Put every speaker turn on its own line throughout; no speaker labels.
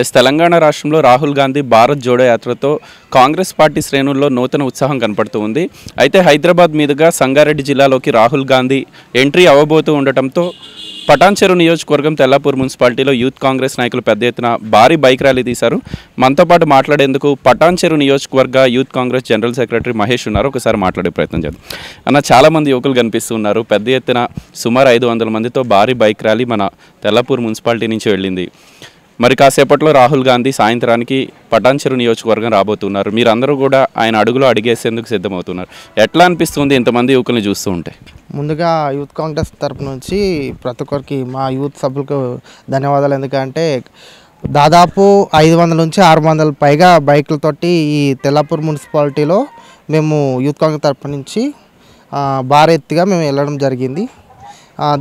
Yes Telangana రాష్ట్రంలో రాహుల్ గాంధీ భారత్ జోడో యాత్రతో Congress party శ్రేణుల్లో నూతన ఉత్సాహం కనపడుతూ ఉంది. అయితే హైదరాబాద్ మీదుగా సంగారెడ్డి జిల్లాలోకి రాహుల్ గాంధీ ఎంట్రీ అవ్వబోతూ ఉండటంతో పటాన్చెరు నియోజకవర్గం తెల్లాపూర్ మున్సిపాలిటీలో యూత్ కాంగ్రెస్ నాయకులు పెద్ద ఎత్తున భారీ బైక్ ర్యాలీ తీశారు. మనతో పాటు మాట్లాడేందుకు పటాన్చెరు నియోజకవర్గ youth Congress general secretary Mahesh ఉన్నారు. ఒకసారి మాట్లాడే ప్రయత్నం చేద్దాం. అన్న చాలా మంది యువకులు కనిపిస్తున్నారు పెద్ద ఎత్తున సుమారు ఐదు వందల మందితో భారీ బైక్ ర్యాలీ మన తెల్లాపూర్ మున్సిపాలిటీ నుంచి వెళ్ళింది. మరి కాసేపట్లో రాహుల్ గాంధీ సాయంత్రానికి పటాన్చెరు నియోజకవర్గం రాబోతున్నారు. మీరందరూ కూడా ఆయన అడుగులో అడిగేసేందుకు సిద్ధమవుతున్నారు. ఎట్లా అనిపిస్తుంది ఇంతమంది యువకుల్ని చూస్తూ ఉంటే?
ముందుగా యూత్ కాంగ్రెస్ తరపు నుంచి ప్రతి ఒక్కరికి మా యూత్ సభ్యులకు ధన్యవాదాలు. ఎందుకంటే దాదాపు ఐదు వందల నుంచి ఆరు వందల పైగా బైకులతోటి ఈ తెల్లాపూర్ మున్సిపాలిటీలో మేము యూత్ కాంగ్రెస్ తరపు నుంచి భారీ ఎత్తుగా మేము వెళ్ళడం జరిగింది.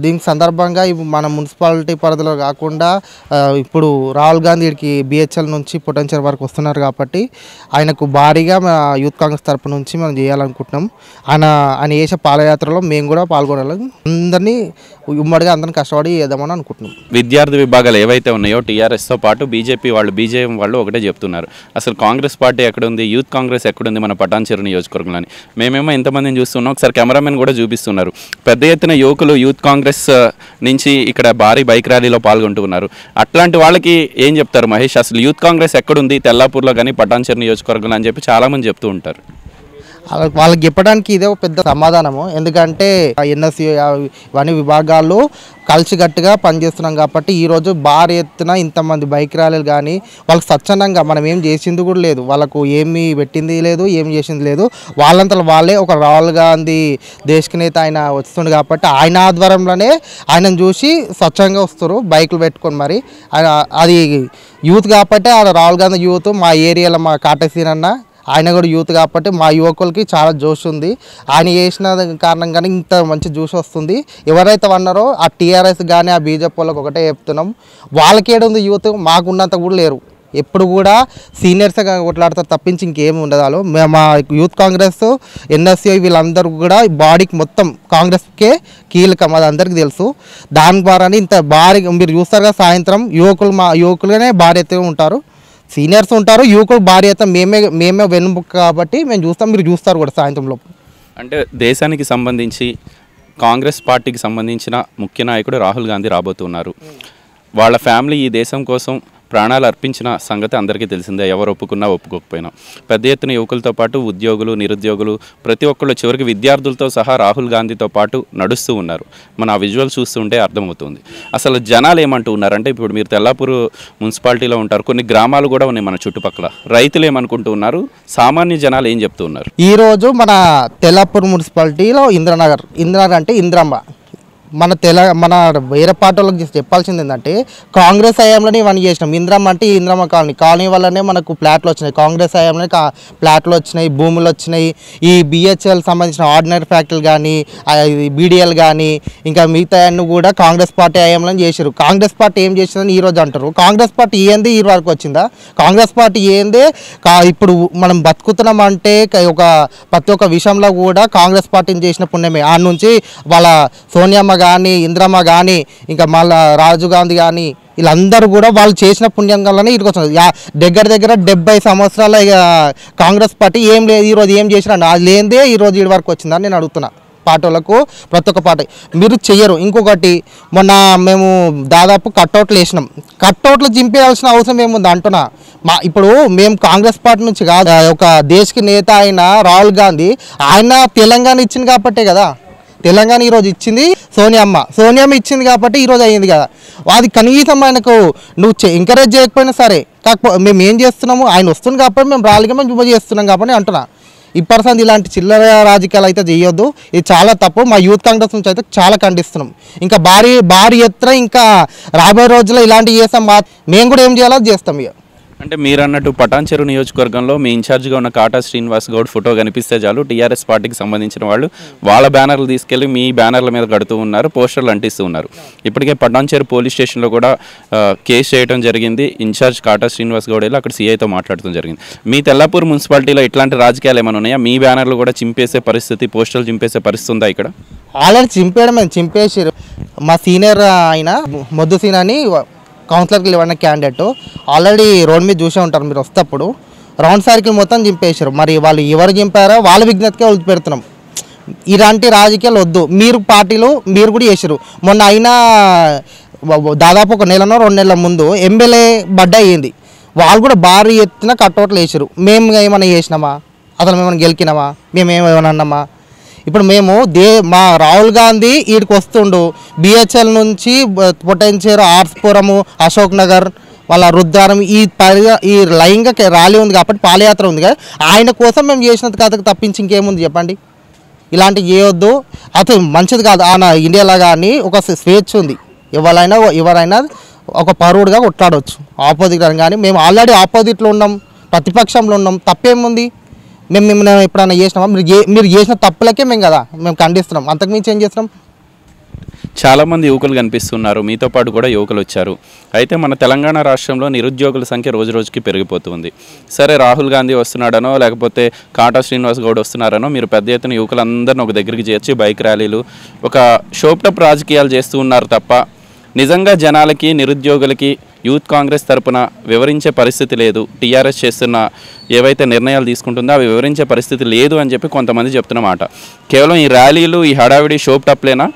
దీనికి సందర్భంగా మన మున్సిపాలిటీ పరిధిలో కాకుండా ఇప్పుడు రాహుల్ గాంధీ ఇక్కడికి బిహెచ్ఎల్ నుంచి పొటెన్షియల్ వరకు వస్తున్నారు కాబట్టి ఆయనకు భారీగా యూత్ కాంగ్రెస్ తరపు నుంచి మనం చేయాలనుకుంటున్నాం. ఆయన ఆయన చేసే పాదయాత్రలో మేము కూడా పాల్గొనాలి అందరినీ ఉమ్మడిగా అందరిని కష్టపడి చేద్దామని అనుకుంటున్నాం.
విద్యార్థి విభాగాలు ఏవైతే ఉన్నాయో టీఆర్ఎస్తో పాటు బీజేపీ వాళ్ళు బీజేపీ వాళ్ళు ఒకటే చెప్తున్నారు. అసలు కాంగ్రెస్ పార్టీ ఎక్కడుంది యూత్ కాంగ్రెస్ ఎక్కడుంది మన పటాన్చెరు నియోజకవర్గంలో అని మేమేమో ఇంతమందిని చూస్తున్నాం ఒకసారి కెమెరామెన్ కూడా చూపిస్తున్నారు. పెద్ద ఎత్తున యువకులు యూత్ కాంగ్రెస్ నుంచి ఇక్కడ భారీ బైక్ ర్యాలీలో పాల్గొంటున్నారు. అట్లాంటి వాళ్ళకి ఏం చెప్తారు మహేష్? అసలు యూత్ కాంగ్రెస్ ఎక్కడుంది? తెల్లాపూర్లో కానీ పటాన్చేరు నియోజకవర్గంలో అని చెప్పి చాలామంది చెప్తూ ఉంటారు.
వాళ్ళకి చెప్పడానికి ఇదే ఒక పెద్ద సమాధానము. ఎందుకంటే ఎన్ఎస్సి ఇవన్నీ విభాగాల్లో కలిసికట్టుగా పనిచేస్తున్నాం కాబట్టి ఈరోజు భారీ ఎత్తున ఇంతమంది బైక్ ర్యాలీలు కానీ వాళ్ళకి స్వచ్ఛందంగా మనం ఏం చేసింది కూడా లేదు. వాళ్ళకు ఏమి పెట్టింది లేదు ఏం చేసింది లేదు. వాళ్ళంతా వాళ్ళే ఒక రాహుల్ గాంధీ దేశకనేత ఆయన వస్తుంది కాబట్టి ఆయన ఆధ్వర్యంలోనే ఆయనను చూసి స్వచ్ఛంగా వస్తారు బైక్లు పెట్టుకొని మరి. అది యూత్ కాబట్టి ఆ రాహుల్ గాంధీ యూత్ మా ఏరియాలో మా కాటసీనన్న ఆయన కూడా యూత్ కాబట్టి మా యువకులకి చాలా జోష్ ఉంది. ఆయన చేసిన కారణంగానే ఇంత మంచి జోష్ వస్తుంది. ఎవరైతే అన్నారో ఆ టీఆర్ఎస్ కానీ ఆ బీజేపీ వాళ్ళకి ఒకటే చెప్తున్నాం. వాళ్ళకి ఏడుంది యూత్? మాకున్నంత కూడా లేరు. ఎప్పుడు కూడా సీనియర్స్గా కొట్లాడతారు తప్పించి ఇంకేమి ఉండదు వాళ్ళు. మా యూత్ కాంగ్రెస్ ఎన్ఎస్సీ వీళ్ళందరూ కూడా బాడీకి మొత్తం కాంగ్రెస్కే కీలకం అది అందరికీ తెలుసు. దాని ద్వారానే ఇంత భారీ మీరు చూస్తారు కదా సాయంత్రం యువకులు మా యువకులుగానే భారీ ఎత్తుగా ఉంటారు. సీనియర్స్ ఉంటారు యువకులు భారీ ఎత్తున మేమే మేమే వెనుముక కాబట్టి మేము చూస్తాం మీరు చూస్తారు కూడా సాయంత్రంలో
అంటే దేశానికి సంబంధించి కాంగ్రెస్ పార్టీకి సంబంధించిన ముఖ్య నాయకుడు రాహుల్ గాంధీ రాబోతున్నారు. వాళ్ళ ఫ్యామిలీ ఈ దేశం కోసం ప్రాణాలు అర్పించిన సంగతి అందరికీ తెలిసిందే. ఎవరు ఒప్పుకున్నా ఒప్పుకోకపోయినా. పెద్ద ఎత్తున యువకులతో పాటు ఉద్యోగులు నిరుద్యోగులు ప్రతి ఒక్కళ్ళు చివరికి విద్యార్థులతో సహా రాహుల్ గాంధీతో పాటు నడుస్తూ ఉన్నారు. మన ఆ విజువల్ చూస్తుంటే అర్థమవుతుంది. అసలు జనాలు ఏమంటూ ఉన్నారు అంటే ఇప్పుడు మీరు తెల్లాపూర్ మున్సిపాలిటీలో ఉంటారు. కొన్ని గ్రామాలు కూడా ఉన్నాయి మన చుట్టుపక్కల. రైతులు ఏమనుకుంటూ ఉన్నారు? సామాన్య జనాలు ఏం చెప్తూ ఉన్నారు?
ఈరోజు మన తెల్లాపూర్ మున్సిపాలిటీలో ఇంద్రనగర్. ఇంద్రనగర్ అంటే ఇంద్రమ్మ. మన తెల మన వేరే పార్టీలకు చెప్పాల్సింది ఏంటంటే కాంగ్రెస్ హయాంలోనే ఇవన్నీ చేసినాం. ఇంద్రమ్మ అంటే ఇంద్రమ్మ కాలనీ. కాలనీ వల్లనే మనకు ప్లాట్లు వచ్చినాయి. కాంగ్రెస్ హయాంలోనే కా ప్లాట్లు వచ్చినాయి భూములు వచ్చినాయి. ఈ బిహెచ్ఎల్ సంబంధించిన ఆర్డినరీ ఫ్యాక్టరీలు కానీ బీడీఎల్ కానీ ఇంకా మిగతా అన్ని కూడా కాంగ్రెస్ పార్టీ హయాంలో చేశారు కాంగ్రెస్ పార్టీ ఏం చేసిందని ఈరోజు అంటారు. కాంగ్రెస్ పార్టీ ఏంది ఈ వరకు వచ్చిందా? కాంగ్రెస్ పార్టీ ఏందే? కా ఇప్పుడు మనం బతుకుతున్నాం అంటే ఒక ప్రతి ఒక్క విషయంలో కూడా కాంగ్రెస్ పార్టీని చేసిన పుణ్యమే. ఆ నుంచి వాళ్ళ సోనియా కానీ ఇంద్రమ్మ కానీ ఇంకా మళ్ళా రాజీవ్ గాంధీ కానీ వీళ్ళందరూ కూడా వాళ్ళు చేసిన పుణ్యం వల్లనే ఇక్కడికి వచ్చింది దగ్గర దగ్గర డెబ్బై సంవత్సరాల ఇక కాంగ్రెస్ పార్టీ ఏం లేదు ఈరోజు ఏం చేసినా అది లేనిదే ఈరోజు ఈ వరకు వచ్చిందని నేను అడుగుతున్నా. పార్టీలకు ప్రతి ఒక్క పార్టీ. మీరు చెయ్యరు. ఇంకొకటి మొన్న మేము దాదాపు కట్అవుట్లు వేసినాం. కట్అవుట్లు చింపేయాల్సిన అవసరం ఏముంది అంటున్నా? మా ఇప్పుడు మేము కాంగ్రెస్ పార్టీ నుంచి కాదు ఒక దేశకి నేత అయిన రాహుల్ గాంధీ ఆయన తెలంగాణ ఇచ్చింది కాబట్టే కదా. తెలంగాణ ఈరోజు ఇచ్చింది సోనియమ్మ సోనియమ్మ ఇచ్చింది కాబట్టి ఈరోజు అయ్యింది కదా. అది కనీసం ఆయనకు నువ్వు ఎంకరేజ్ చేయకపోయినా సరే కాకపోతే మేము ఏం చేస్తున్నాము? ఆయన వస్తుంది కాబట్టి మేము రాలిగా మేము యువ చేస్తున్నాం కాబట్టి అంటున్నా. ఇప్పటిసంది ఇలాంటి చిల్లర రాజకీయాలు అయితే చేయొద్దు. ఇది చాలా తప్పు. మా యూత్ కాంగ్రెస్ నుంచి అయితే చాలా ఖండిస్తున్నాం. ఇంకా భారీ భారీ ఎత్తున ఇంకా రాబోయే రోజుల్లో ఇలాంటివి చేస్తాం. మా మేము కూడా ఏం చేయాలో చేస్తాం ఇక.
అంటే మీరు అన్నట్టు పటాన్చెరు నియోజకవర్గంలో మీ ఇన్ఛార్జ్గా ఉన్న కాటా శ్రీనివాస్ గౌడ్ ఫోటో కనిపిస్తే చాలు. టీఆర్ఎస్ పార్టీకి సంబంధించిన వాళ్ళు వాళ్ళ బ్యానర్లు తీసుకెళ్ళి మీ బ్యానర్ల మీద కడుతూ ఉన్నారు పోస్టర్లు అంటిస్తూ ఉన్నారు. ఇప్పటికే పటాన్చెరు పోలీస్ స్టేషన్లో కూడా కేసు చేయడం జరిగింది. ఇన్ఛార్జ్ కాటా శ్రీనివాస్ గౌడ్ వెళ్ళి అక్కడ సీఐతో మాట్లాడటం జరిగింది. మీ తెల్లాపూర్ మున్సిపాలిటీలో ఇట్లాంటి రాజకీయాలు ఏమైనా ఉన్నాయా? మీ బ్యానర్లు కూడా చింపేసే పరిస్థితి పోస్టర్లు చింపేసే పరిస్థితి ఉందా ఇక్కడ?
ఆల్రెడీ చింపేయడం చింపేసారు మా సీనియర్ ఆయన మొద్దు సీన్ అని కౌన్సిలర్కి ఇవ్వన్న క్యాండిడేట్ ఆల్రెడీ రోడ్ మీద చూసే ఉంటారు మీరు వస్తేప్పుడు రౌండ్ సర్కిల్ మొత్తం చింపేశారు. మరి వాళ్ళు ఎవరు చింపారో వాళ్ళ విజ్ఞతకే వదిలిపెడుతున్నాం. ఇలాంటి రాజకీయాలు వద్దు. మీరు పార్టీలు మీరు కూడా చేసారు మొన్న అయినా దాదాపు ఒక నెలనో రెండు నెలల ముందు ఎమ్మెల్యే బడ్డ అయ్యింది. వాళ్ళు కూడా భారీ ఎత్తున కట్టోట్లు వేసారు మేము ఏమైనా చేసినామా? అసలు మేము ఏమైనా గెలికినామా? మేము ఏమైనా అన్నామా? ఇప్పుడు మేము దే మా రాహుల్ గాంధీ వీడికి వస్తుండు. బిహెచ్ఎల్ నుంచి పొటెన్చేరు ఆర్స్పురము అశోక్ నగర్ వాళ్ళ రుద్రారం ఈ పరి ఈ లైంగా ర్యాలీ ఉంది కాబట్టి పాదయాత్ర ఉంది కదా. ఆయన కోసం మేము చేసినంత కాదు తప్పించి ఇంకేముంది చెప్పండి? ఇలాంటివి చేయొద్దు. అది మంచిది కాదు. ఆయన ఇండియాలో కానీ ఒక స్వేచ్ఛ ఉంది. ఎవరైనా ఎవరైనా ఒక పరువుడుగా కొట్లాడవచ్చు ఆపోజిట్ అని కానీ మేము ఆల్రెడీ ఆపోజిట్లో ఉన్నాం. ప్రతిపక్షంలో ఉన్నాం. తప్పేముంది? మేము మిమ్మల్ని ఎప్పుడైనా చేసినామా? మీరు మీరు చేసిన తప్పులకే మేము కదా మేము ఖండిస్తున్నాం. అంతకుమించి ఏం చేస్తున్నాం?
చాలామంది యువకులు కనిపిస్తున్నారు. మీతో పాటు కూడా యువకులు వచ్చారు. అయితే మన తెలంగాణ రాష్ట్రంలో నిరుద్యోగుల సంఖ్య రోజు రోజుకి పెరిగిపోతుంది. సరే రాహుల్ గాంధీ వస్తున్నాడనో లేకపోతే కాటా శ్రీనివాస్ గౌడ్ వస్తున్నారనో మీరు పెద్ద ఎత్తున యువకులందరిని ఒక దగ్గరికి చేర్చి బైక్ ర్యాలీలు ఒక షోప్టప్ రాజకీయాలు చేస్తూ ఉన్నారు తప్ప నిజంగా జనాలకి నిరుద్యోగులకి యూత్ కాంగ్రెస్ తరపున వివరించే పరిస్థితి లేదు. టీఆర్ఎస్ చేస్తున్న ఏవైతే నిర్ణయాలు తీసుకుంటుందో అవి వివరించే పరిస్థితి లేదు అని చెప్పి కొంతమంది చెప్తున్నమాట కేవలం ఈ ర్యాలీలు ఈ హడావిడి షోప్ టప్లేనా?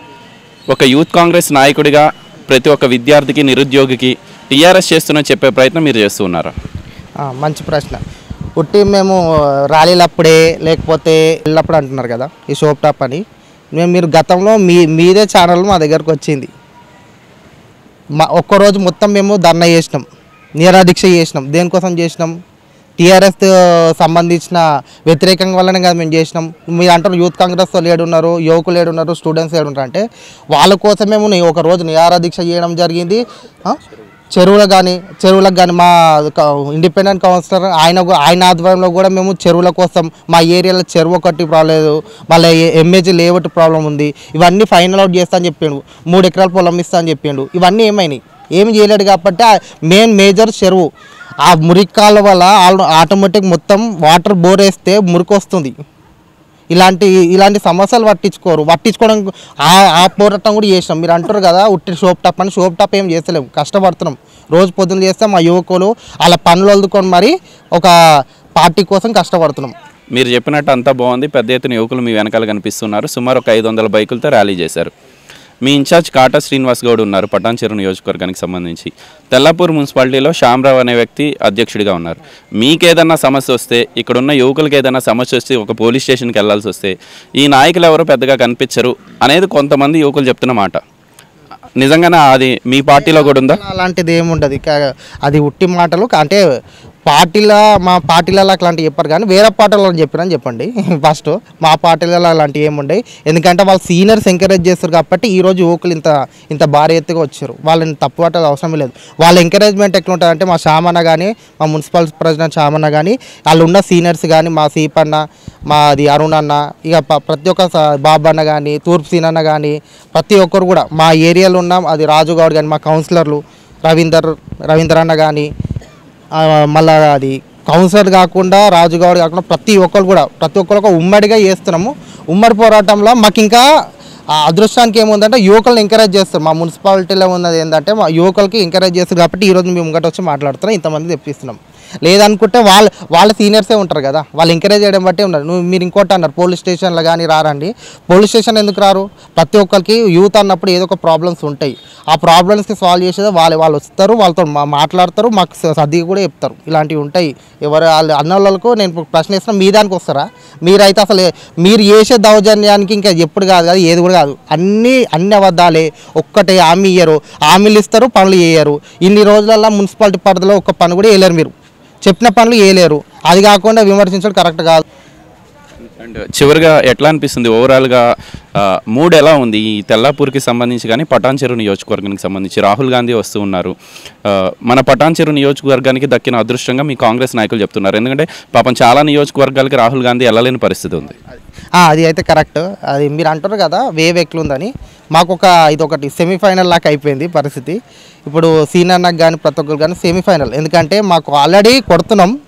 ఒక యూత్ కాంగ్రెస్ నాయకుడిగా ప్రతి ఒక్క విద్యార్థికి నిరుద్యోగికి టీఆర్ఎస్ చేస్తున్న చెప్పే ప్రయత్నం మీరు
చేస్తున్నారు మంచి ప్రశ్న. ఉట్టి మేము ర్యాలీలప్పుడే లేకపోతే వెళ్ళినప్పుడు అంటున్నారు కదా ఈ షోప్ టాప్ అని. మేము మీరు గతంలో మీ మీదే ఛానల్ మా దగ్గరకు వచ్చింది. మా ఒక్కరోజు మొత్తం మేము ధర్నా చేసినాం. నిరాదీక్ష చేసినాం. దేనికోసం చేసినాం? టీఆర్ఎస్ సంబంధించిన వ్యతిరేకం వల్లనే కదా మేము చేసినాం. మీరు అంటారు యూత్ కాంగ్రెస్ వాళ్ళు ఏడున్నారు యువకులు ఏడున్నారు స్టూడెంట్స్ ఏడున్నారు అంటే వాళ్ళ కోసం మేము ఒక రోజు నిరాదీక్ష చేయడం జరిగింది. చెరువులకు కానీ చెరువులకు కానీ మా క- ఇండిపెండెంట్ కౌన్సిలర్ ఆయన ఆయన ఆధ్వర్యంలో కూడా మేము చెరువుల కోసం మా ఏరియాలో చెరువు ఒకటి రాలేదు. మళ్ళీ ఎంఏజీ లేఅవుట్ ప్రాబ్లం ఉంది. ఇవన్నీ ఫైనల్ అవుట్ చేస్తా అని చెప్పిండు. మూడు ఎకరాల పొలం ఇస్తా అని చెప్పిండు. ఇవన్నీ ఏమైనాయి? ఏమి చేయలేడు కాబట్టి మెయిన్ మేజర్ చెరువు. ఆ మురికాల వల్ల ఆటోమేటిక్ మొత్తం వాటర్ బోర్ వేస్తే మురికి వస్తుంది. ఇలాంటి ఇలాంటి సమస్యలు పట్టించుకోరు. పట్టించుకోవడం ఆ పోరాటం కూడా చేసినాం. మీరు అంటారు కదా ఉట్టి షోప్ టాప్ అని షోప్ టాప్ ఏం చేస్తలేము కష్టపడుతున్నాం. రోజు పొద్దున చేస్తే మా యువకులు అలా పనులు వదులుకొని మరి ఒక పార్టీ కోసం కష్టపడుతున్నాం.
మీరు చెప్పినట్టు అంతా బాగుంది. పెద్ద ఎత్తున యువకులు మీ వెనకాల కనిపిస్తున్నారు. సుమారు ఒక ఐదు వందల బైకులతో ర్యాలీ చేశారు. మీ ఇన్ఛార్జ్ కాటా శ్రీనివాస్ గౌడ్ ఉన్నారు పటాన్చెరు నియోజకవర్గానికి సంబంధించి. తెల్లాపూర్ మున్సిపాలిటీలో శ్యామరావు అనే వ్యక్తి అధ్యక్షుడిగా ఉన్నారు. మీకేదన్నా సమస్య వస్తే ఇక్కడున్న యువకులకి ఏదైనా సమస్య వస్తే ఒక పోలీస్ స్టేషన్కి వెళ్ళాల్సి వస్తే ఈ నాయకులు ఎవరు పెద్దగా కనిపించరు అనేది కొంతమంది యువకులు చెప్తున్న మాట. నిజంగానే అది మీ పార్టీలో కూడా ఉందా?
అలాంటిది ఏముండదు. అది ఉట్టి మాటలు. అంటే పార్టీల మా పార్టీలలో అట్లాంటివి చెప్పారు కానీ వేరే పార్టీలో చెప్పారని చెప్పండి. ఫస్ట్ మా పార్టీలలో అలాంటివి ఏముండవు ఎందుకంటే వాళ్ళు సీనియర్స్ ఎంకరేజ్ చేస్తారు కాబట్టి ఈరోజు యువకులు ఇంత ఇంత భారీ ఎత్తుగా వచ్చారు. వాళ్ళని తప్పు పట్టాలి అవసరం లేదు. వాళ్ళ ఎంకరేజ్మెంట్ ఎట్లా ఉంటుందంటే మా శామన్న కానీ మా మున్సిపల్ ప్రెసిడెంట్ శామన్న కానీ వాళ్ళు ఉన్న సీనియర్స్ కానీ మా సీపన్న మాది అరుణ్ అన్న ఇక ప- ప్రతి ఒక్క స- బాబు అన్న కానీ తూర్పు సీనన్న కానీ ప్రతి ఒక్కరు కూడా మా ఏరియాలో ఉన్న అది రాజు గౌడ్ కానీ మా కౌన్సిలర్లు రవీందర్ రవీందర్ అన్న కానీ మళ్ళా అది కౌన్సిలర్ కాకుండా రాజుగౌడ్ కాకుండా ప్రతి ఒక్కరు కూడా ప్రతి ఒక్కరు ఒక ఉమ్మడిగా చేస్తున్నాము. ఉమ్మడి పోరాటంలో మాకు ఇంకా అదృష్టానికి ఏముందంటే యువకులను ఎంకరేజ్ చేస్తారు. మా మున్సిపాలిటీలో ఉన్నది ఏంటంటే మా యువకులకి ఎంకరేజ్ చేస్తారు కాబట్టి ఈరోజు మేము ముంగట వచ్చి మాట్లాడుతున్నాం ఇంతమంది తెప్పిస్తున్నాం. లేదనుకుంటే వాళ్ళు వాళ్ళ సీనియర్సే ఉంటారు కదా వాళ్ళు ఎంకరేజ్ చేయడం బట్టి ఉన్నారు. నువ్వు మీరు ఇంకోటి అన్నారు పోలీస్ స్టేషన్లో కానీ రారండి. పోలీస్ స్టేషన్ ఎందుకు రారు? ప్రతి ఒక్కరికి యూత్ అన్నప్పుడు ఏదో ఒక ప్రాబ్లమ్స్ ఉంటాయి. ఆ ప్రాబ్లమ్స్కి సాల్వ్ చేసేది వాళ్ళు. వాళ్ళు వస్తారు వాళ్ళతో మాట్లాడతారు మాకు సర్దిగా కూడా చెప్తారు. ఇలాంటివి ఉంటాయి. ఎవరు వాళ్ళు అన్న వాళ్ళకు నేను ప్రశ్న ఇస్తున్నా మీ దానికి వస్తారా? మీరైతే అసలు మీరు చేసే దౌర్జన్యానికి ఇంకా ఎప్పుడు కాదు కాదు ఏది కూడా కాదు. అన్నీ అన్ని అబద్ధాలే. ఒక్కటే హామీ ఇయ్యరు. హామీలు ఇస్తారు పనులు చేయరు. ఇన్ని రోజులల్లో మున్సిపాలిటీ పరిధిలో ఒక్క పని కూడా వేయలేరు మీరు. చెప్పిన పనులు వేయలేరు అది కాకుండా విమర్శించడం కరెక్ట్ కాదు.
అండ్ చివరిగా ఎట్లా అనిపిస్తుంది ఓవరాల్గా మూడ్ ఎలా ఉంది? ఈ తెల్లాపూర్కి సంబంధించి కానీ పటాన్చెరు నియోజకవర్గానికి సంబంధించి రాహుల్ గాంధీ వస్తూ ఉన్నారు. ఆ, మన పటాన్చెరు నియోజకవర్గానికి దక్కిన అదృష్టంగా మీ కాంగ్రెస్ నాయకులు చెప్తున్నారు. ఎందుకంటే పాపం చాలా నియోజకవర్గాలకి రాహుల్ గాంధీ వెళ్ళలేని పరిస్థితి ఉంది.
అది అయితే కరెక్ట్. అది మీరు అంటారు కదా వేవ్ ఎట్లుందని. మాకు ఒక ఇది ఒకటి సెమీఫైనల్ లాగా అయిపోయింది పరిస్థితి. ఇప్పుడు సీనియర్ నాకు కానీ ప్రతి ఒక్కరు కానీ సెమీఫైనల్ ఎందుకంటే మాకు ఆల్రెడీ కొడుతున్నాం.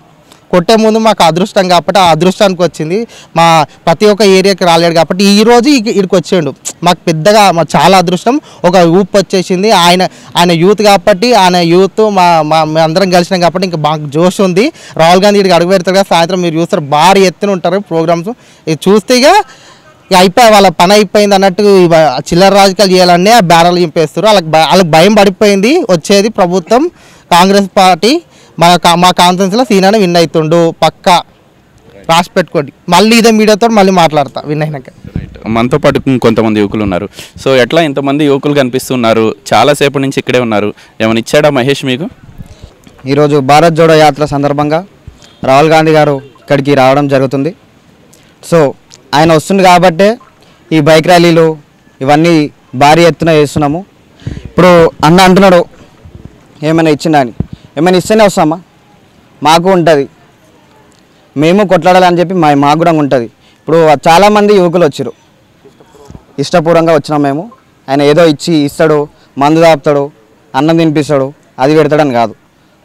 కొట్టే ముందు మాకు అదృష్టం కాబట్టి ఆ అదృష్టానికి వచ్చింది. మా ప్రతి ఒక్క ఏరియాకి రాలేడు కాబట్టి ఈ రోజు ఇక్కడికి వచ్చాడు. మాకు పెద్దగా మాకు చాలా అదృష్టం. ఒక ఊపు వచ్చేసింది. ఆయన ఆయన యూత్ కాబట్టి ఆయన యూత్ మా మా అందరం కలిసినాం కాబట్టి ఇంకా బాగా జోష్ ఉంది. రాహుల్ గాంధీ ఇక్కడికి అడుగు పెడతారు కదా సాయంత్రం మీరు చూస్తారు భారీ ఎత్తున ఉంటారు ప్రోగ్రామ్స్. ఇది చూస్తే ఇక అయిపోయి వాళ్ళ పని అయిపోయింది అన్నట్టు చిల్లర రాజకీయాలు చేయాలనే ఆ బ్యానర్లు చింపేస్తారు. వాళ్ళకి వాళ్ళకి భయం పడిపోయింది. వచ్చేది ప్రభుత్వం కాంగ్రెస్ పార్టీ. మా కా- మా కాన్ఫరెన్స్లో సీనాని విన్ అవుతుండు పక్కా. రాసి పెట్టుకోండి. మళ్ళీ ఇదే మీడియాతో మళ్ళీ మాట్లాడతా విన్ అయినాక.
మనతో పాటు కొంతమంది యువకులు ఉన్నారు. సో ఎట్లా ఇంతమంది యువకులు కనిపిస్తున్నారు? చాలాసేపు నుంచి ఇక్కడే ఉన్నారు. ఏమైనా ఇచ్చాడా మహేష్ మీకు?
ఈరోజు భారత్ జోడో యాత్ర సందర్భంగా రాహుల్ గాంధీ గారు ఇక్కడికి రావడం జరుగుతుంది. సో ఆయన వస్తుంది కాబట్టే ఈ బైక్ ర్యాలీలు ఇవన్నీ భారీ ఎత్తున చేస్తున్నాము. ఇప్పుడు అన్న అంటున్నాడు ఏమైనా ఇచ్చిందా అని. ఏమైనా ఇస్తేనే వస్తామా? మాకు ఉంటుంది. మేము కొట్లాడాలని చెప్పి మా మాకు కూడా ఉంటుంది. ఇప్పుడు చాలామంది యువకులు వచ్చారు ఇష్టపూర్వంగా వచ్చినాం మేము. ఆయన ఏదో ఇచ్చి ఇస్తాడు మందు తాపుతాడు అన్నం తినిపిస్తాడు అది పెడతాడని కాదు.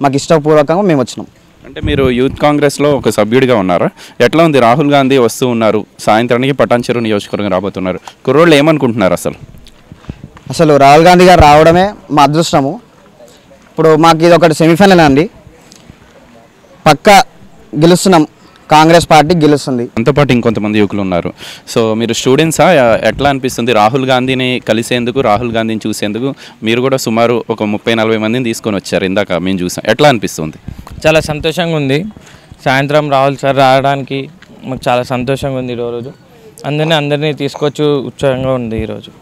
మాకు ఇష్టపూర్వకంగా మేము వచ్చినాం.
అంటే మీరు యూత్ కాంగ్రెస్లో ఒక సభ్యుడిగా ఉన్నారా? ఎట్లా ఉంది? రాహుల్ గాంధీ వస్తూ ఉన్నారు. సాయంత్రానికి పటాన్చెరు నియోజకవర్గం రాబోతున్నారు. కుర్రోళ్ళు ఏమనుకుంటున్నారు అసలు?
అసలు రాహుల్ గాంధీ గారు రావడమే మా అదృష్టము. ఇప్పుడు మాకు ఇది ఒకటి సెమీఫైనల్ అండి. పక్క గెలుస్తున్నాం. కాంగ్రెస్ పార్టీ గెలుస్తుంది.
మనతో పాటు ఇంకొంతమంది యువకులు ఉన్నారు. సో మీరు స్టూడెంట్సా? ఎట్లా అనిపిస్తుంది? రాహుల్ గాంధీని కలిసేందుకు రాహుల్ గాంధీని చూసేందుకు మీరు కూడా సుమారు ఒక ముప్పై నలభై మందిని తీసుకొని వచ్చారు ఇందాక మేము చూసాం. ఎట్లా అనిపిస్తుంది?
చాలా సంతోషంగా ఉంది. సాయంత్రం రాహుల్ సార్ రావడానికి మాకు చాలా సంతోషంగా ఉంది ఈరోజు. అందరినీ అందరినీ తీసుకొచ్చి ఉత్సాహంగా ఉంది ఈరోజు.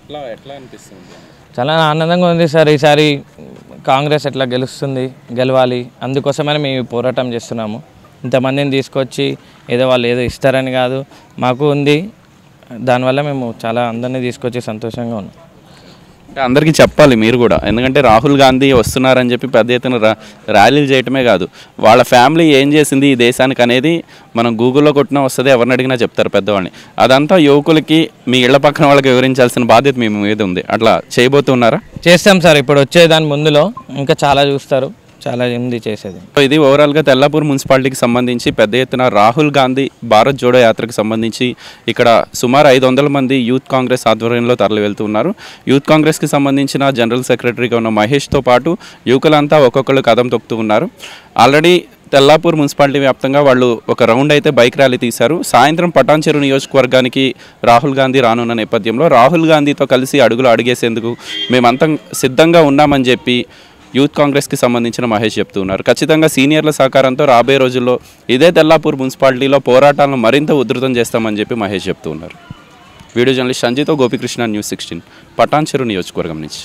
ఎట్లా ఎట్లా అనిపిస్తుంది?
చాలా ఆనందంగా ఉంది సార్. ఈసారి కాంగ్రెస్ ఎట్లా గెలుస్తుంది గెలవాలి అందుకోసమని మేము పోరాటం చేస్తున్నాము. ఇంతమందిని తీసుకొచ్చి ఏదో వాళ్ళు ఏదో ఇస్తారని కాదు మాకు ఉంది. దానివల్ల మేము చాలా అందరినీ తీసుకొచ్చి సంతోషంగా ఉన్నాం.
అంటే అందరికీ చెప్పాలి మీరు కూడా. ఎందుకంటే రాహుల్ గాంధీ వస్తున్నారని చెప్పి పెద్ద ఎత్తున రా ర్యాలీలు చేయటమే కాదు. వాళ్ళ ఫ్యామిలీ ఏం చేసింది ఈ దేశానికి అనేది మనం గూగుల్లో కొట్టినా వస్తుంది ఎవరిని అడిగినా చెప్తారు పెద్దవాళ్ళని. అదంతా యువకులకి మీ ఇళ్ళ పక్కన వాళ్ళకి వివరించాల్సిన బాధ్యత మీ మీద ఉంది. అట్లా చేయబోతున్నారా?
చేస్తాం సార్ ఇప్పుడు వచ్చేదాని ముందులో. ఇంకా చాలా చూస్తారు. చాలా ఉంది చేసేది.
ఇది ఓవరాల్గా తెల్లాపూర్ మున్సిపాలిటీకి సంబంధించి పెద్ద ఎత్తున రాహుల్ గాంధీ భారత్ జోడో యాత్రకు సంబంధించి ఇక్కడ సుమారు ఐదు వందల మంది యూత్ కాంగ్రెస్ ఆధ్వర్యంలో తరలి వెళ్తున్నారు యూత్ కాంగ్రెస్కి సంబంధించిన జనరల్ సెక్రటరీగా ఉన్న మహేష్తో పాటు యువకులంతా ఒక్కొక్కళ్ళు కథం తొక్కుతూ ఉన్నారు. ఆల్రెడీ తెల్లాపూర్ మున్సిపాలిటీ వ్యాప్తంగా వాళ్ళు ఒక రౌండ్ అయితే బైక్ ర్యాలీ తీశారు. సాయంత్రం పటాన్చెరు నియోజకవర్గానికి రాహుల్ గాంధీ రానున్న నేపథ్యంలో రాహుల్ గాంధీతో కలిసి అడుగులు అడిగేసేందుకు మేమంతా సిద్ధంగా ఉన్నామని చెప్పి యూత్ కాంగ్రెస్కి సంబంధించిన మహేష్ చెప్తూ ఉన్నారు. ఖచ్చితంగా సీనియర్ల సహకారంతో రాబోయే రోజుల్లో ఇదే తెల్లాపూర్ మున్సిపాలిటీలో పోరాటాలను మరింత ఉధృతం చేస్తామని చెప్పి మహేష్ చెప్తూ ఉన్నారు. వీడియో జర్నలిస్ట్ సంజయ్తో గోపికృష్ణ న్యూస్ సిక్స్టీన్ పటాన్చెరు నియోజకవర్గం నుంచి.